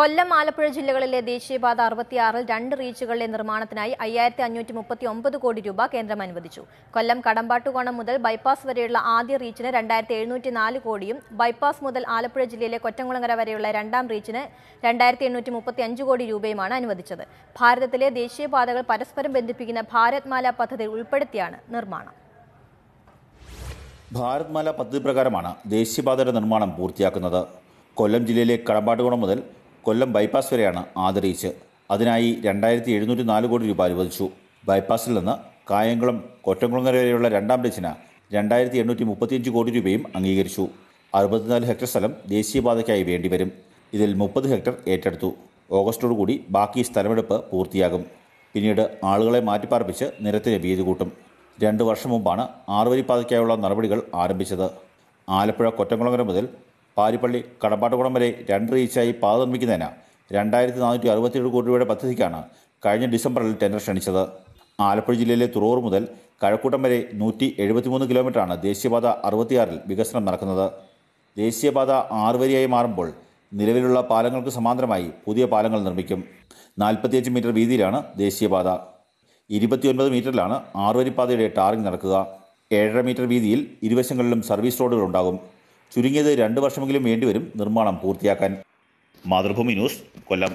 കൊല്ലം ആലപ്പുഴ ജില്ലകളിലെ ദേശീയപാത അറുപത്തിയാറിൽ രണ്ട് റീച്ചുകളിലെ നിർമ്മാണത്തിനായി അയ്യായിരത്തി അഞ്ഞൂറ്റി മുപ്പത്തി ഒമ്പത് കോടി രൂപ കേന്ദ്രം അനുവദിച്ചു. കൊല്ലം കടമ്പാട്ടുകോണം മുതൽ ബൈപ്പാസ് വരെയുള്ള ആദ്യ റീച്ചിന് രണ്ടായിരത്തി എഴുന്നൂറ്റി നാല് കോടിയും ബൈപ്പാസ് മുതൽ ആലപ്പുഴ ജില്ലയിലെ കൊറ്റംകുളങ്ങര വരെയുള്ള രണ്ടാം റീച്ചിന് രണ്ടായിരത്തി എണ്ണൂറ്റി മുപ്പത്തി അഞ്ച് കോടി രൂപയുമാണ് അനുവദിച്ചത്. ഭാരതത്തിലെ ദേശീയപാതകൾ പരസ്പരം ബന്ധിപ്പിക്കുന്ന ഭാരത്മാല പദ്ധതി ഉൾപ്പെടുത്തിയാണ് നിർമ്മാണം. ഭാരത്മാല പദ്ധതി പ്രകാരമാണ് ദേശീയപാതയുടെ നിർമ്മാണം പൂർത്തിയാക്കുന്നത്. കൊല്ലം ജില്ലയിലെ കടമ്പാട്ടുകോണം മുതൽ കൊല്ലം ബൈപ്പാസ് വരെയാണ് ആദരിച്ച്. അതിനായി രണ്ടായിരത്തി എഴുന്നൂറ്റി നാല് കോടി രൂപ അനുവദിച്ചു. ബൈപ്പാസിൽ നിന്ന് കായംകുളം കൊറ്റംകുളങ്ങര വരെയുള്ള രണ്ടാം റീച്ചിന് രണ്ടായിരത്തി എണ്ണൂറ്റി മുപ്പത്തിയഞ്ച് കോടി രൂപയും അംഗീകരിച്ചു. അറുപത്തിനാല് ഹെക്ടർ സ്ഥലം ദേശീയപാതയ്ക്കായി വേണ്ടിവരും. ഇതിൽ മുപ്പത് ഹെക്ടർ ഏറ്റെടുത്തു. ഓഗസ്റ്റോടുകൂടി ബാക്കി സ്ഥലമെടുപ്പ് പൂർത്തിയാകും. പിന്നീട് ആളുകളെ മാറ്റിപ്പാർപ്പിച്ച് നിരത്തിന് വീതി കൂട്ടും. രണ്ട് വർഷം മുമ്പാണ് ആറുവരിപ്പാതയ്ക്കായുള്ള നടപടികൾ ആരംഭിച്ചത്. ആലപ്പുഴ കൊറ്റംകുളങ്ങര മുതൽ പാരിപ്പള്ളി കടമ്പാട്ടുകുളം വരെ രണ്ട് റീച്ചായി പാത നിർമ്മിക്കുന്നതിന് രണ്ടായിരത്തി നാനൂറ്റി അറുപത്തിയേഴ് കോടി രൂപയുടെ പദ്ധതിക്കാണ് കഴിഞ്ഞ ഡിസംബറിൽ ടെൻഡർ ക്ഷണിച്ചത്. ആലപ്പുഴ ജില്ലയിലെ തുറൂർ മുതൽ കഴക്കൂട്ടം വരെ നൂറ്റി എഴുപത്തിമൂന്ന് കിലോമീറ്ററാണ് ദേശീയപാത അറുപത്തിയാറിൽ വികസനം നടക്കുന്നത്. ദേശീയപാത ആറുവരിയായി മാറുമ്പോൾ നിലവിലുള്ള പാലങ്ങൾക്ക് സമാന്തരമായി പുതിയ പാലങ്ങൾ നിർമ്മിക്കും. നാൽപ്പത്തിയഞ്ച് മീറ്റർ വീതിയിലാണ് ദേശീയപാത. ഇരുപത്തിയൊൻപത് മീറ്ററിലാണ് ആറുവരിപ്പാതയുടെ ടാറിംഗ് നടക്കുക. ഏഴര മീറ്റർ വീതിയിൽ ഇരുവശങ്ങളിലും സർവീസ് റോഡുകൾ ഉണ്ടാകും ചുരുങ്ങിയത് രണ്ട് വർഷമെങ്കിലും വേണ്ടിവരും നിർമ്മാണം പൂർത്തിയാക്കാൻ. മാതൃഭൂമി ന്യൂസ് കൊല്ലം.